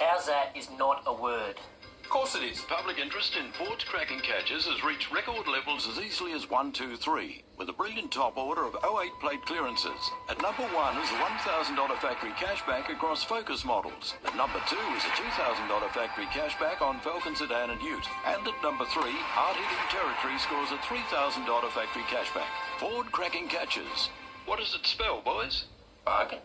How's that is not a word? Of course it is. Public interest in Ford's cracking catches has reached record levels as easily as 123, with a brilliant top order of 08 plate clearances. At number one is a $1,000 factory cashback across Focus models. At number two is a $2,000 factory cashback on Falcon Sedan and Ute. And at number three, hard-hitting Territory scores a $3,000 factory cashback. Ford cracking catches. What does it spell, boys? Bargain.